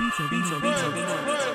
闭嘴闭嘴闭嘴闭嘴闭嘴